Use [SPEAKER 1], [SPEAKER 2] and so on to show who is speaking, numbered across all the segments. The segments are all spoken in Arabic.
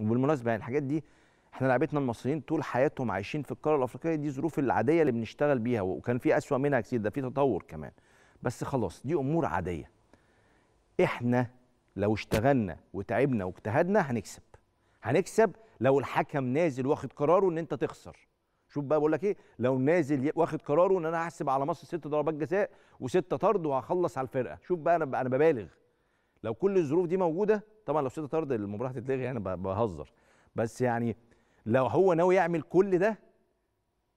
[SPEAKER 1] وبالمناسبة يعني الحاجات دي إحنا لعيبتنا المصريين طول حياتهم عايشين في القارة الأفريقية دي ظروف العادية اللي بنشتغل بيها وكان في أسوأ منها كتير ده في تطور كمان. بس خلاص دي أمور عادية. إحنا لو اشتغلنا وتعبنا واجتهدنا هنكسب. هنكسب لو الحكم نازل واخد قراره إن أنت تخسر. شوف بقى بقول لك إيه لو نازل واخد قراره إن أنا هحسب على مصر ست ضربات جزاء وستة طرد وهخلص على الفرقة. شوف بقى أنا أنا ببالغ. لو كل الظروف دي موجودة طبعا لو ستة طرد المباراة هتتلغي يعني ب- بهزر. بس يعني لو هو ناوي يعمل كل ده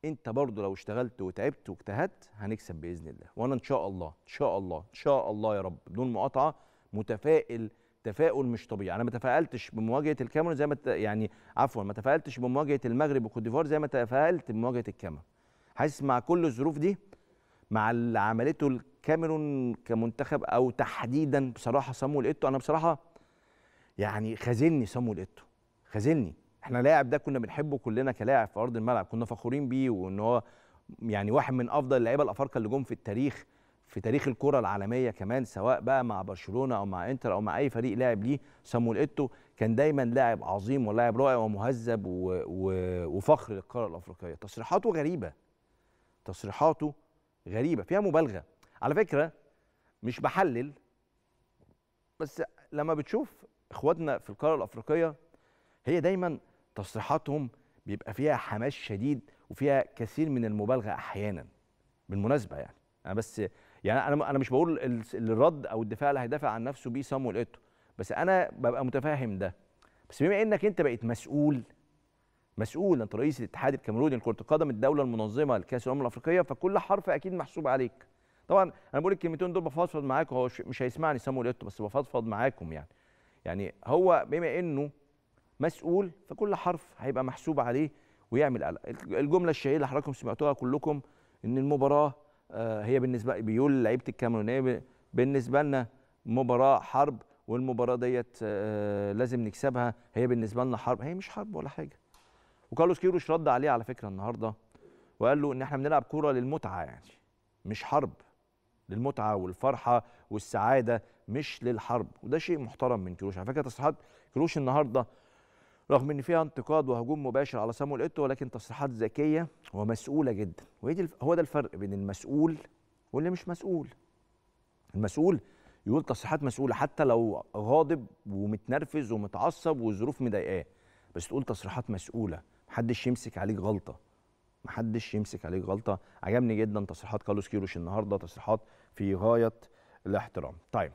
[SPEAKER 1] انت برضه لو اشتغلت وتعبت واجتهدت هنكسب بإذن الله. وأنا إن شاء الله إن شاء الله إن شاء الله يا رب. بدون مقاطعة متفائل تفاؤل مش طبيعي. أنا ما تفائلتش بمواجهة الكاميرون زي ما ت- يعني عفوا ما تفائلتش بمواجهة المغرب وكوت ديفوار زي ما تفائلت بمواجهة الكاميرون. حاسس مع كل الظروف دي مع اللي عملته الكاميرون كمنتخب أو تحديدا بصراحة صامويل إيتو. أنا بصراحة يعني خازلني صامويل إيتو. خازلني إحنا لاعب ده كنا بنحبه كلنا كلاعب في أرض الملعب. كنا فخورين بيه وإن هو يعني واحد من أفضل اللعيبة الأفارقة اللي جم في التاريخ في تاريخ الكرة العالمية كمان سواء بقى مع برشلونة أو مع إنتر أو مع أي فريق لاعب ليه صامويل إيتو. كان دايما لاعب عظيم ولاعب رائع ومهذب و... و... وفخر للقاره الأفريقية. تصريحاته غريبة. تصريحاته غريبة. فيها مبالغة. على فكرة مش بحلل بس لما بتشوف إخواتنا في القارة الأفريقية هي دايما تصريحاتهم بيبقى فيها حماس شديد وفيها كثير من المبالغة أحيانا بالمناسبة يعني. أنا بس يعني أنا أنا مش بقول ال- الرد أو الدفاع اللي هيدافع عن نفسه بيه صامويل إيتو بس أنا ببقى متفاهم ده. بس بما إنك أنت بقيت مسؤول مسؤول انت رئيس الاتحاد الكاميروني لكرة القدم الدولة المنظمة لكأس الأمم الأفريقية فكل حرف أكيد محسوب عليك. طبعا أنا بقول الكلمتين دول بفضفض معاكم هو مش هيسمعني صامويل ايتو بس بفضفض معاكم يعني. يعني هو بما إنه مسؤول فكل حرف هيبقى محسوب عليه ويعمل قلق. الجملة الشهيرة اللي حضراتكم سمعتوها كلكم إن المباراة آه، هي بالنسبة بيقول لعيبة الكاميرون بالنسبة لنا مباراة حرب والمباراة ديت آه، لازم نكسبها. هي بالنسبة لنا حرب. هي مش حرب ولا حاجة. وكارلوس كيروش رد عليه على فكرة النهارده وقال له إن إحنا بنلعب كورة للمتعة يعني مش حرب. للمتعة والفرحة والسعادة مش للحرب. وده شيء محترم من كيروش. على فكرة تصريحات كيروش النهارده رغم إن فيها انتقاد وهجوم مباشر على صامويل إيتو ولكن تصريحات ذكية ومسؤولة جدا. هو ده الفرق بين المسؤول واللي مش مسؤول. المسؤول يقول تصريحات مسؤولة حتى لو غاضب ومتنرفز ومتعصب والظروف مضايقاه بس تقول تصريحات مسؤولة. محدش يمسك عليك غلطة. محدش يمسك عليك غلطة. عجبني جدا تصريحات كارلوس كيروش النهارده تصريحات في غاية الاحترام. طيب.